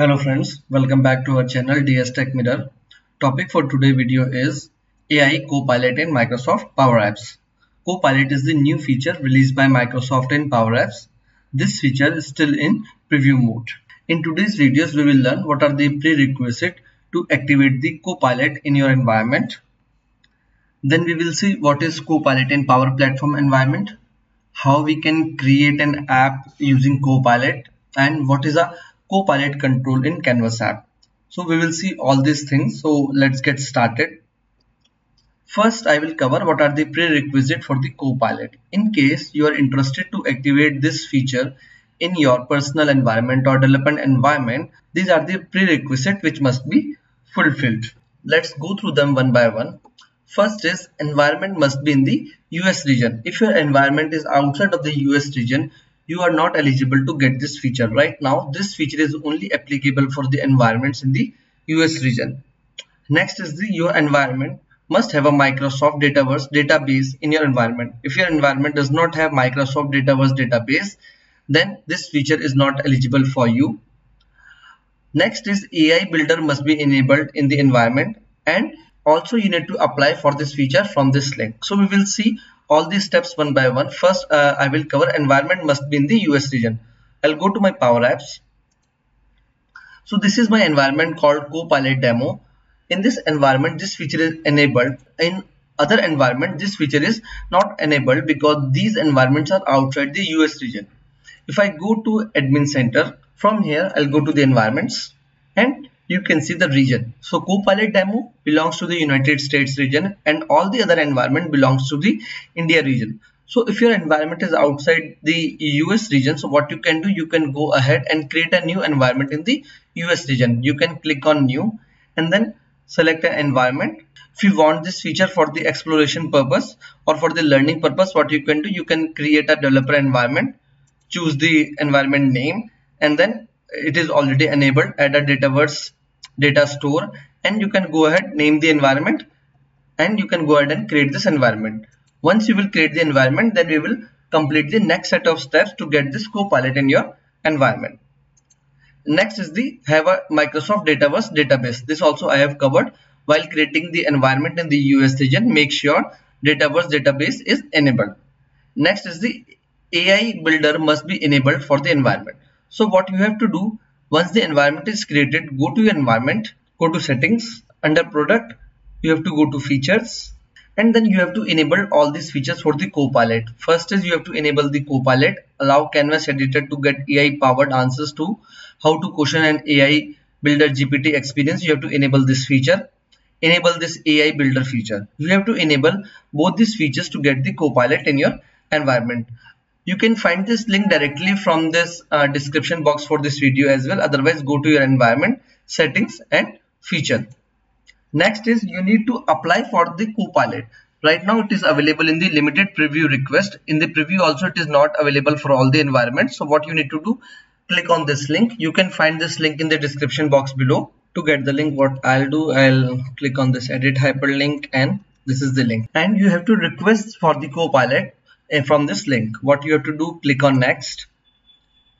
Hello friends, welcome back to our channel DS Tech Mirror. Topic for today video is AI Copilot in Microsoft Power Apps. Copilot is the new feature released by Microsoft in Power Apps. This feature is still in preview mode. In today's videos, we will learn what are the prerequisites to activate the Copilot in your environment. Then we will see what is Copilot in Power Platform environment, how we can create an app using Copilot and what is a Copilot control in Canvas app. So we will see all these things. So let's get started. First, I will cover what are the prerequisites for the Copilot. In case you are interested to activate this feature in your personal environment or development environment, these are the prerequisites which must be fulfilled. Let's go through them one by one. First is environment must be in the US region. If your environment is outside of the US region, you are not eligible to get this feature right now. This feature is only applicable for the environments in the US region. Next is the your environment must have a Microsoft Dataverse database in your environment. If your environment does not have Microsoft Dataverse database then this feature is not eligible for you. Next is AI builder must be enabled in the environment and also you need to apply for this feature from this link. So we will see all these steps one by one. First, uh, I will cover environment must be in the US region. I'll go to my Power Apps. So this is my environment called Copilot Demo. In this environment, this feature is enabled. In other environment, this feature is not enabled because these environments are outside the US region. If I go to Admin Center, from here, I'll go to the environments and you can see the region. So Copilot demo belongs to the United States region and all the other environment belongs to the India region. So if your environment is outside the US region, so what you can do, you can go ahead and create a new environment in the US region. You can click on new and then select an environment. If you want this feature for the exploration purpose or for the learning purpose, what you can do, you can create a developer environment, choose the environment name and then it is already enabled add a dataverse data store and you can go ahead name the environment and you can go ahead and create this environment. Once you will create the environment then we will complete the next set of steps to get this copilot in your environment. Next is the have a microsoft dataverse database. This also i have covered. While creating the environment in the us region make sure dataverse database is enabled. Next is the ai builder must be enabled for the environment. So what you have to do once the environment is created, go to your environment, go to settings, under product, you have to go to features and then you have to enable all these features for the copilot. First is you have to enable the copilot, allow canvas editor to get AI powered answers to how to question an AI builder GPT experience. You have to enable this feature enable this AI builder feature. You have to enable both these features to get the copilot in your environment you can find this link directly from this uh, description box for this video as well. Otherwise go to your environment settings and feature. Next is you need to apply for the copilot. Right now it is available in the limited preview request. In the preview also it is not available for all the environments. So what you need to do click on this link. You can find this link in the description box below. To get the link what i'll do i'll click on this edit hyperlink and this is the link. And you have to request for the copilot Eh, from this link. What you have to do click on next.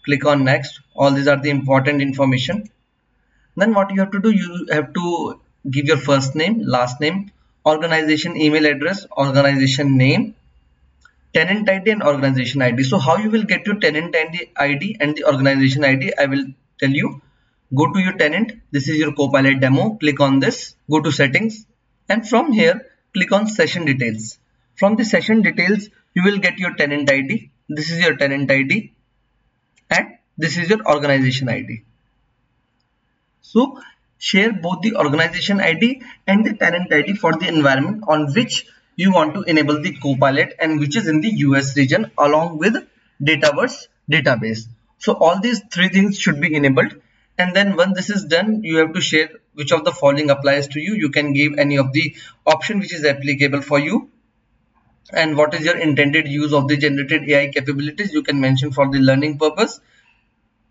Click on next. All these are the important information. Then what you have to do you have to give your first name last name organization email address organization name tenant id and organization id so how you will get your tenant id and the organization id i will tell you. Go to your tenant. This is your copilot demo. Click on this. Go to settings. And from here click on session details. From the session details you will get your tenant id this is your tenant id and this is your organization id so share both the organization id and the tenant id for the environment on which you want to enable the copilot and which is in the us region along with dataverse database. So all these three things should be enabled. And then when this is done you have to share which of the following applies to you. You can give any of the option which is applicable for you and what is your intended use of the generated AI capabilities you can mention for the learning purpose?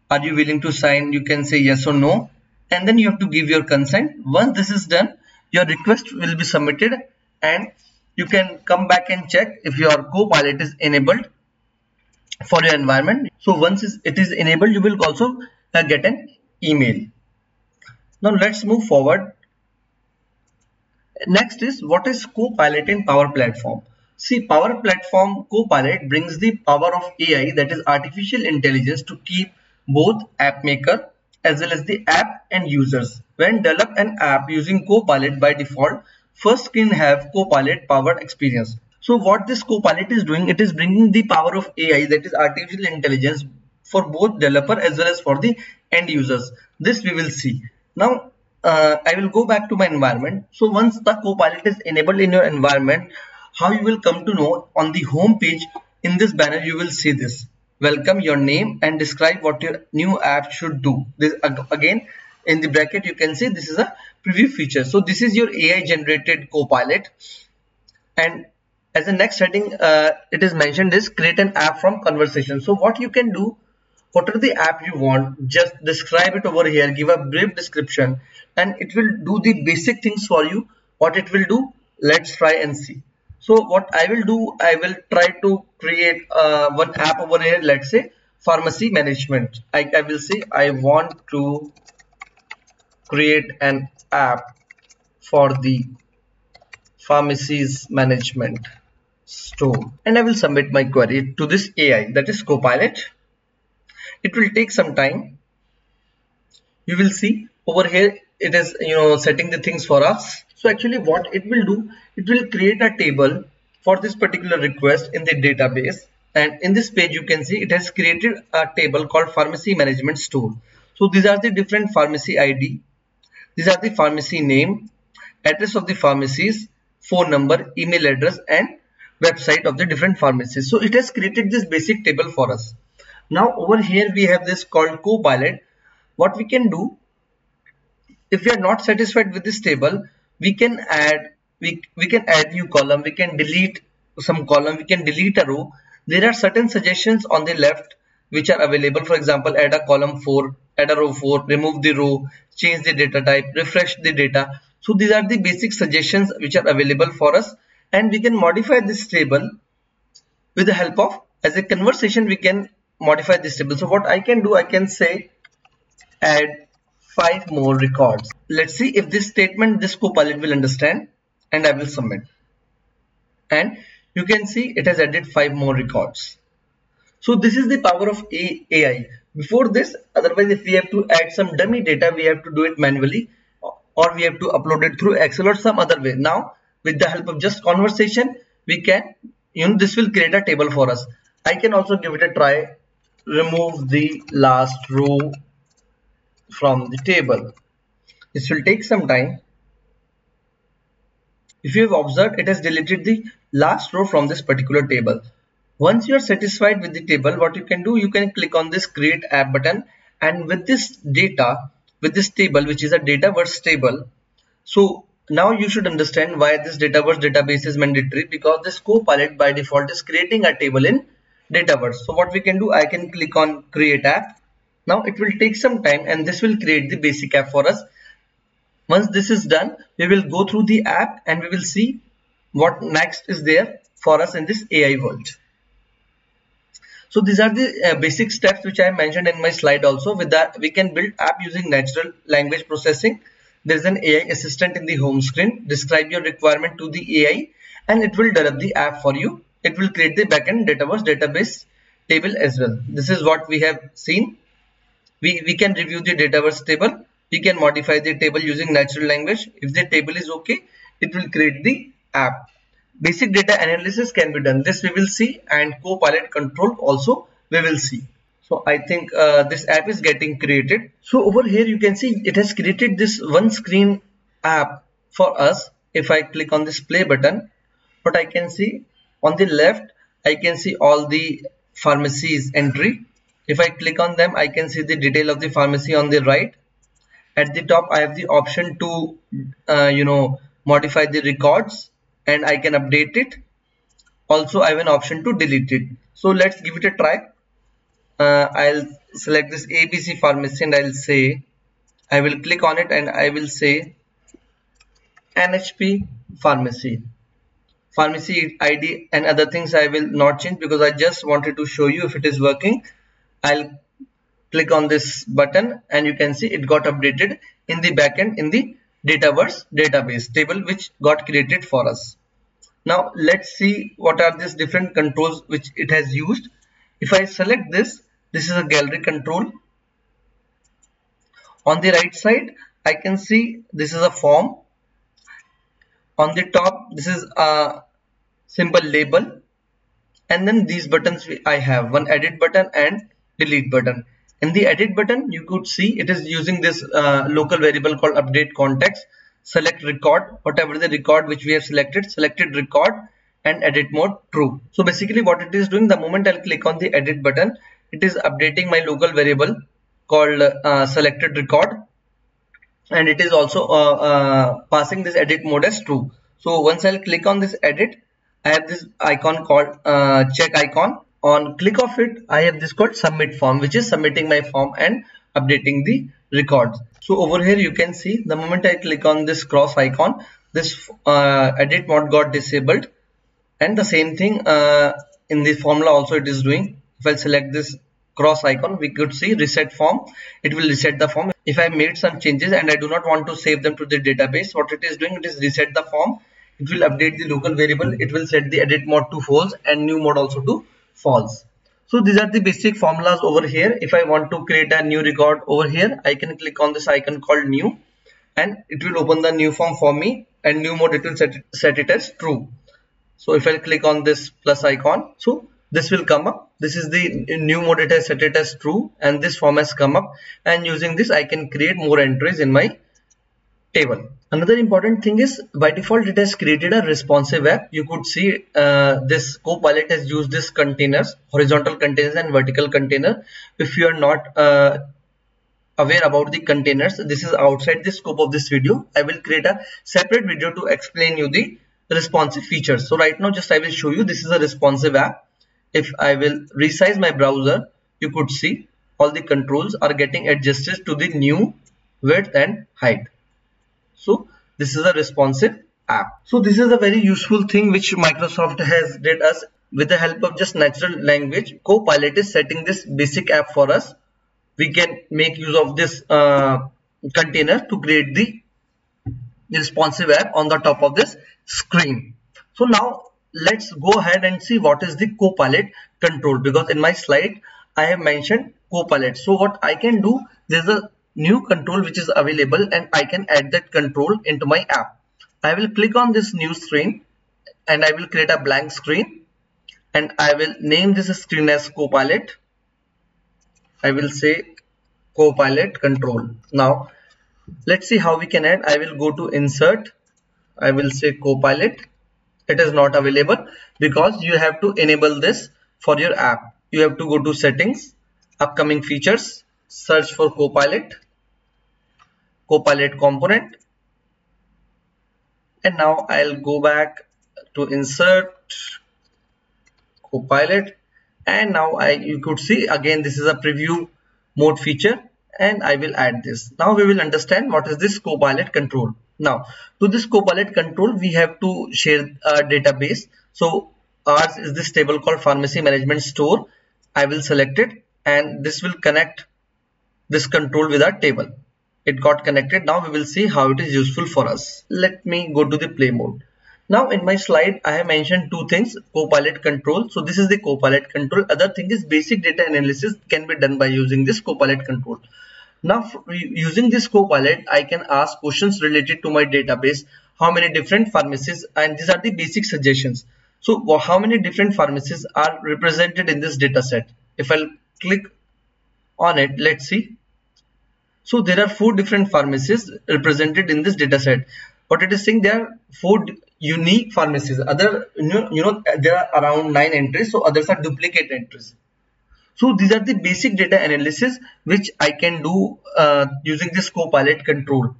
Are you willing to sign? You can say yes or no. And then you have to give your consent. Once this is done your request will be submitted and you can come back and check if your copilot is enabled for your environment. So once it is enabled you will also uh, get an email. Now let's move forward. Next is what is copilot in power platform see power platform copilot brings the power of ai that is artificial intelligence to keep both app maker as well as the app and users when develop an app using copilot by default first can have copilot powered experience so what this Copilot is doing, it is bringing the power of AI that is artificial intelligence for both developer as well as for the end users. This we will see. Now uh, I will go back to my environment. So once the Copilot is enabled in your environment, how you will come to know on the home page in this banner you will see this. Welcome your name and describe what your new app should do. This again in the bracket you can see this is a preview feature. So this is your AI generated Copilot and as the next setting uh, it is mentioned is create an app from conversation so what you can do whatever the app you want just describe it over here give a brief description and it will do the basic things for you what it will do let's try and see so what i will do i will try to create uh, one app over here let's say pharmacy management I, I will say i want to create an app for the pharmacies management store and I will submit my query to this AI that is Copilot. It will take some time. You will see over here it is you know setting the things for us. So actually what it will do it will create a table for this particular request in the database and in this page you can see it has created a table called pharmacy management store. So these are the different pharmacy ID. These are the pharmacy name, address of the pharmacies, phone number, email address and website of the different pharmacies. So it has created this basic table for us. Now over here we have this called Copilot. What we can do, if we are not satisfied with this table, we can add we, we can add new column, we can delete some column, we can delete a row. There are certain suggestions on the left which are available. For example, add a column 4, add a row 4, remove the row, change the data type, refresh the data. So these are the basic suggestions which are available for us and we can modify this table with the help of as a conversation we can modify this table so what I can do I can say add five more records. Let's see if this statement this copilot will understand and I will submit. And you can see it has added five more records. So this is the power of AI before this otherwise if we have to add some dummy data we have to do it manually or we have to upload it through Excel or some other way. Now with the help of just conversation we can you know this will create a table for us. I can also give it a try. Remove the last row from the table this will take some time if you have observed it has deleted the last row from this particular table once you are satisfied with the table what you can do you can click on this create app button and with this data with this table which is a dataverse table so now you should understand why this Dataverse database is mandatory because this Copilot by default is creating a table in Dataverse. So what we can do, I can click on create app. Now it will take some time and this will create the basic app for us. Once this is done, we will go through the app and we will see what next is there for us in this AI world. So these are the uh, basic steps which I mentioned in my slide also. With that, we can build app using natural language processing there is an AI assistant in the home screen. Describe your requirement to the AI and it will develop the app for you. It will create the backend Dataverse database table as well. This is what we have seen. We, we can review the Dataverse table. We can modify the table using natural language. If the table is okay, it will create the app. Basic data analysis can be done. This we will see and co-pilot control also we will see so I think uh, this app is getting created so over here you can see it has created this one screen app for us if I click on this play button what I can see on the left I can see all the pharmacies entry if I click on them I can see the detail of the pharmacy on the right. At the top I have the option to uh, you know modify the records and I can update it. Also I have an option to delete it. So let's give it a try. Uh, I'll select this ABC pharmacy and I'll say I will click on it and I will say NHP pharmacy. Pharmacy ID and other things I will not change because I just wanted to show you if it is working I'll click on this button and you can see it got updated in the backend in the Dataverse database table which got created for us. Now let's see what are these different controls which it has used. If I select this, this is a gallery control. On the right side, I can see this is a form. On the top, this is a simple label. And then these buttons I have one edit button and delete button. In the edit button you could see it is using this uh, local variable called update context. Select record whatever the record which we have selected selected record and edit mode true. So basically what it is doing the moment i'll click on the edit button it is updating my local variable called uh, selected record. And it is also uh, uh passing this edit mode as true. So once i'll click on this edit i have this icon called uh, check icon on click of it I have this called submit form which is submitting my form and updating the records. So over here you can see the moment I click on this cross icon this uh, edit mode got disabled. And the same thing uh, in the formula also it is doing. If I select this cross icon we could see reset form. It will reset the form. If I made some changes and I do not want to save them to the database what it is doing it is reset the form. It will update the local variable. It will set the edit mode to false and new mode also to false. So these are the basic formulas over here. If i want to create a new record over here i can click on this icon called new and it will open the new form for me and new mode it will set it, set it as true. So if i click on this plus icon so this will come up. This is the new mode it has set it as true and this form has come up. And using this i can create more entries in my table. Another important thing is by default it has created a responsive app you could see uh, this copilot has used this containers horizontal containers and vertical container. If you are not uh, aware about the containers this is outside the scope of this video. I will create a separate video to explain you the responsive features. So right now just i will show you this is a responsive app. If i will resize my browser you could see all the controls are getting adjusted to the new width and height so this is a responsive app. So this is a very useful thing which microsoft has did us with the help of just natural language. Copilot is setting this basic app for us. We can make use of this uh, container to create the responsive app on the top of this screen. So now let's go ahead and see what is the copilot control because in my slide i have mentioned copilot. So what i can do there's a new control which is available and I can add that control into my app. I will click on this new screen and I will create a blank screen and I will name this screen as Copilot. I will say Copilot control. Now let's see how we can add. I will go to insert. I will say Copilot. It is not available because you have to enable this for your app. You have to go to settings, upcoming features, search for Copilot copilot component. And now I'll go back to insert copilot. And now I you could see again this is a preview mode feature and I will add this. Now we will understand what is this copilot control. Now to this copilot control we have to share a database. So ours is this table called pharmacy management store. I will select it and this will connect this control with our table it got connected. Now we will see how it is useful for us. Let me go to the play mode. Now in my slide i have mentioned two things copilot control. So this is the copilot control. Other thing is basic data analysis can be done by using this copilot control. Now using this copilot i can ask questions related to my database. How many different pharmacies? And these are the basic suggestions. So how many different pharmacies are represented in this data set if i'll click on it let's see so there are four different pharmacies represented in this data set. What it is saying there are four unique pharmacies. Other you know, you know there are around nine entries, so others are duplicate entries. So these are the basic data analysis which I can do uh, using this Copilot control.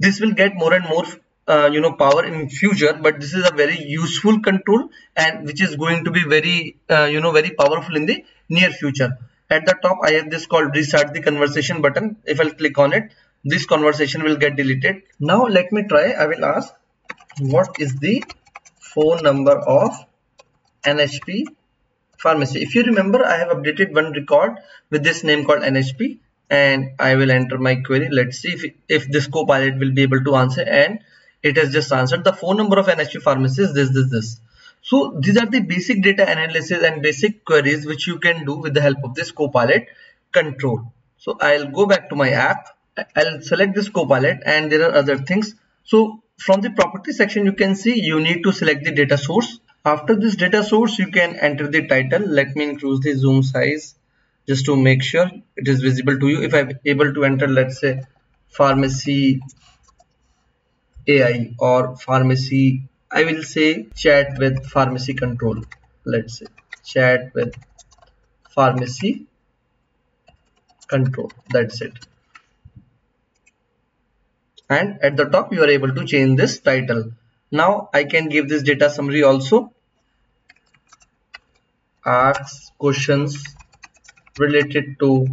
This will get more and more uh, you know power in future, but this is a very useful control and which is going to be very uh, you know very powerful in the near future at the top I have this called restart the conversation button. If I'll click on it this conversation will get deleted. Now let me try. I will ask what is the phone number of NHP pharmacy? If you remember i have updated one record with this name called nhp and i will enter my query. Let's see if, if this copilot will be able to answer and it has just answered. The phone number of nhp pharmacy is this this this so these are the basic data analysis and basic queries which you can do with the help of this copilot control. So i'll go back to my app. I'll select this copilot and there are other things. So from the property section you can see you need to select the data source. After this data source you can enter the title. Let me increase the zoom size just to make sure it is visible to you. If i'm able to enter let's say pharmacy ai or pharmacy i will say chat with pharmacy control. Let's say chat with pharmacy control. That's it. And at the top you are able to change this title. Now I can give this data summary also. Ask questions related to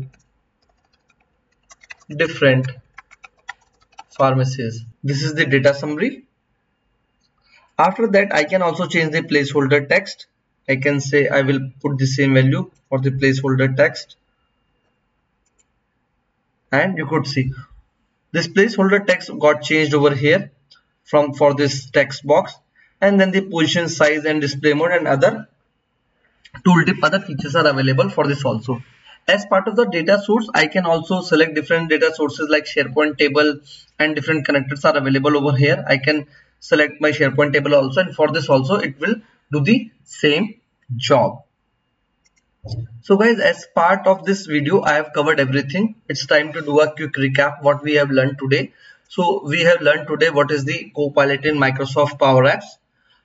different pharmacies. This is the data summary after that I can also change the placeholder text. I can say I will put the same value for the placeholder text. And you could see this placeholder text got changed over here from for this text box. And then the position size and display mode and other tooltip other features are available for this also. As part of the data source i can also select different data sources like sharepoint table and different connectors are available over here. I can select my sharepoint table also and for this also it will do the same job. So guys as part of this video i have covered everything. It's time to do a quick recap what we have learned today. So we have learned today what is the Copilot in Microsoft Power Apps,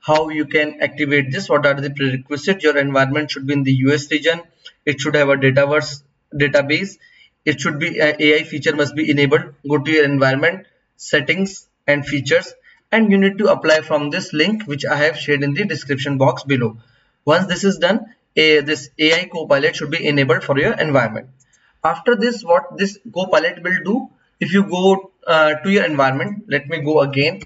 how you can activate this, what are the prerequisites, your environment should be in the US region, it should have a Dataverse database, it should be uh, AI feature must be enabled, go to your environment, settings and features and you need to apply from this link which I have shared in the description box below. Once this is done, a, this AI Copilot should be enabled for your environment. After this, what this Copilot will do, if you go uh, to your environment let me go again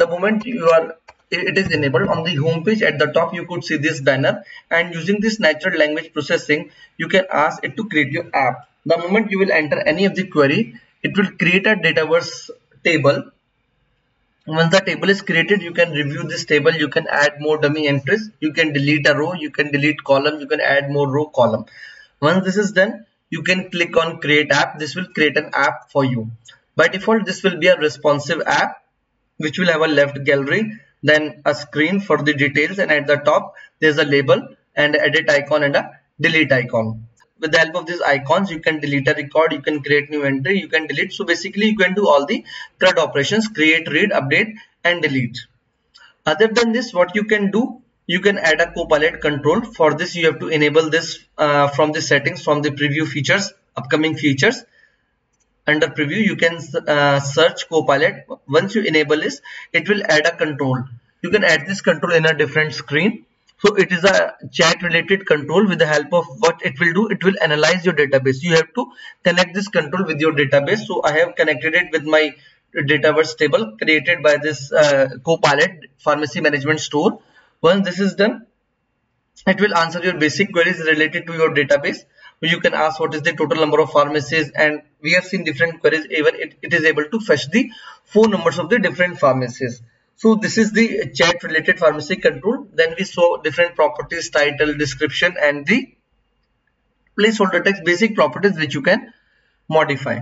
the moment you are it is enabled on the home page at the top you could see this banner and using this natural language processing you can ask it to create your app the moment you will enter any of the query it will create a dataverse table once the table is created you can review this table. You can add more dummy entries. You can delete a row. You can delete column. You can add more row column. Once this is done you can click on create app. This will create an app for you. By default, this will be a responsive app which will have a left gallery, then a screen for the details and at the top there's a label and edit icon and a delete icon. With the help of these icons, you can delete a record, you can create new entry, you can delete. So basically you can do all the CRUD operations, create, read, update and delete. Other than this, what you can do, you can add a copilot control. For this, you have to enable this uh, from the settings, from the preview features, upcoming features under preview you can uh, search copilot once you enable this it will add a control you can add this control in a different screen so it is a chat related control with the help of what it will do. It will analyze your database. You have to connect this control with your database. So i have connected it with my dataverse table created by this uh, copilot pharmacy management store. Once this is done it will answer your basic queries related to your database. You can ask what is the total number of pharmacies and we have seen different queries. Even it, it is able to fetch the phone numbers of the different pharmacies so this is the chat related pharmacy control. Then we saw different properties title description and the placeholder text basic properties which you can modify.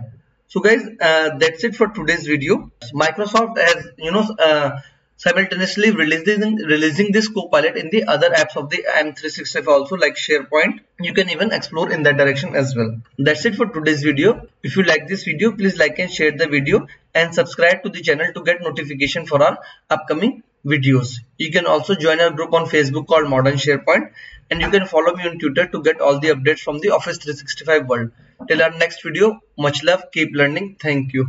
So guys uh, that's it for today's video. Microsoft has you know uh, simultaneously releasing releasing this copilot in the other apps of the m365 also like sharepoint you can even explore in that direction as well. That's it for today's video. If you like this video please like and share the video and subscribe to the channel to get notification for our upcoming videos. You can also join our group on facebook called modern sharepoint and you can follow me on twitter to get all the updates from the office 365 world. Till our next video much love keep learning. Thank you